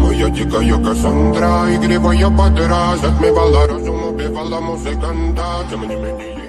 Моя тікає Кассандра, і грібає по терасах Ми бала розум убивала музиканта Тим не мені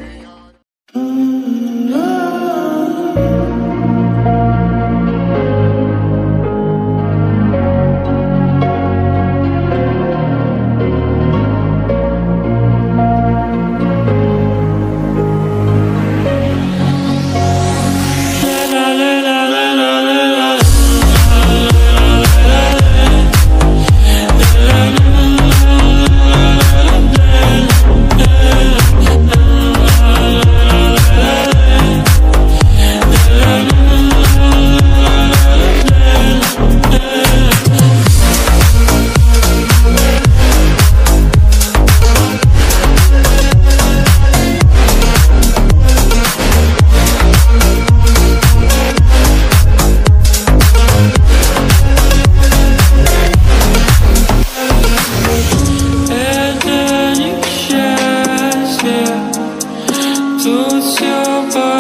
over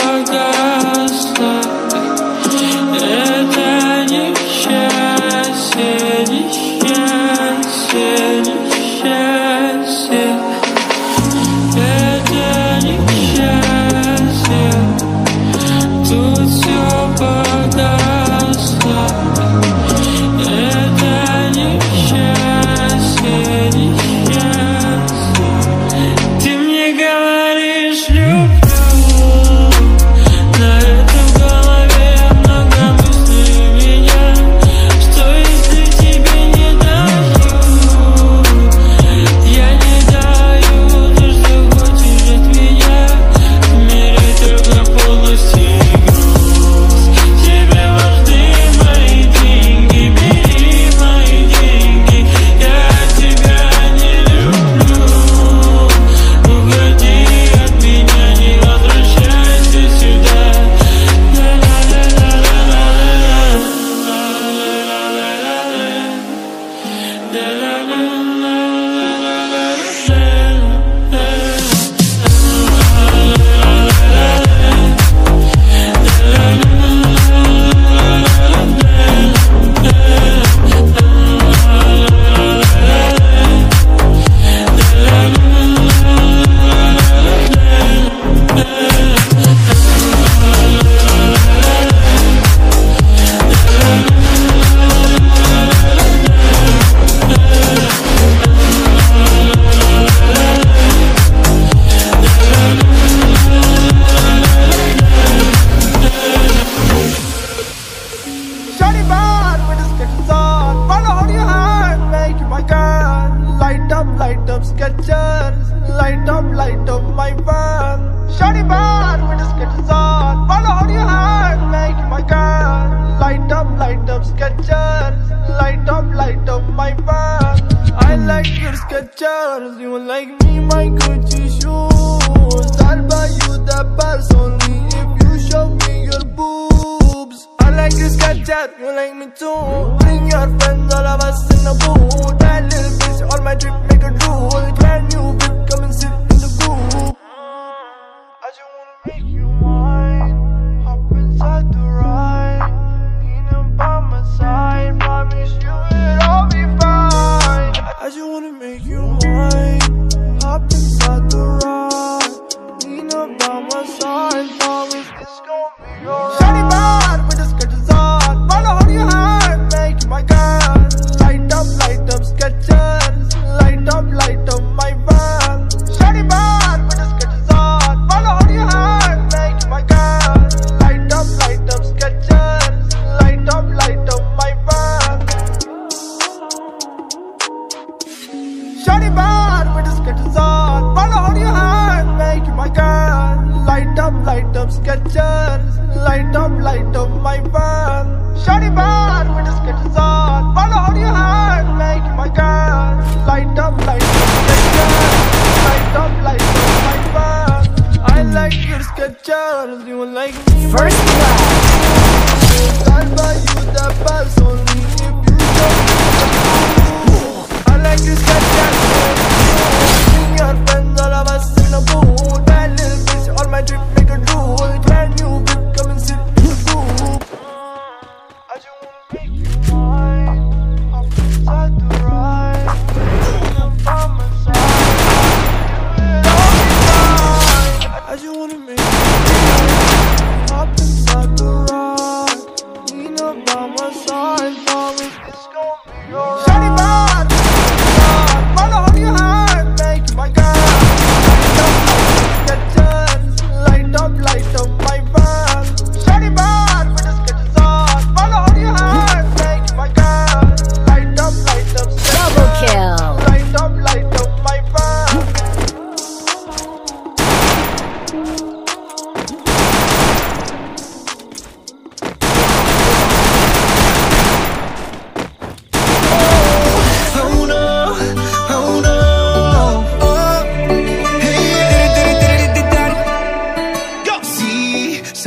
colors, you like me, my Gucci shoes. I'll buy you that purse only if you show me your boobs. I like your Snapchat, you like me too. Run on your hand, make my girl. Light up, light up sketches. Light up, light up my fan. Shut it back.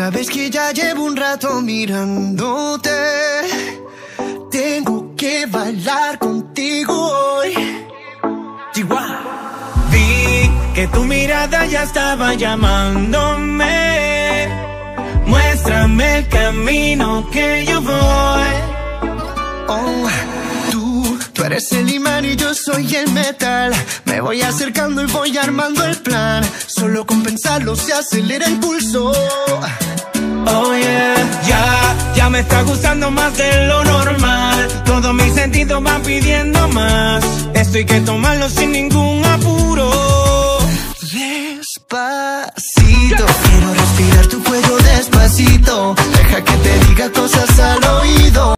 Sabes que ya llevo un rato mirándote. Tengo que bailar contigo hoy. Chihuahua. Que tu mirada ya estaba llamándome. Muéstrame el camino que yo voy. Oh, tú, tú eres el imán y yo soy el metal. Me voy acercando y voy armando el plan. Solo con pensarlo se acelera el pulso. Oh yeah, ya, ya me está gustando más de lo normal. Todos mis sentidos van pidiendo más. Esto hay que tomarlo sin ningún apuro. Despacito, quiero respirar tu cuello despacito. Deja que te diga cosas al oído.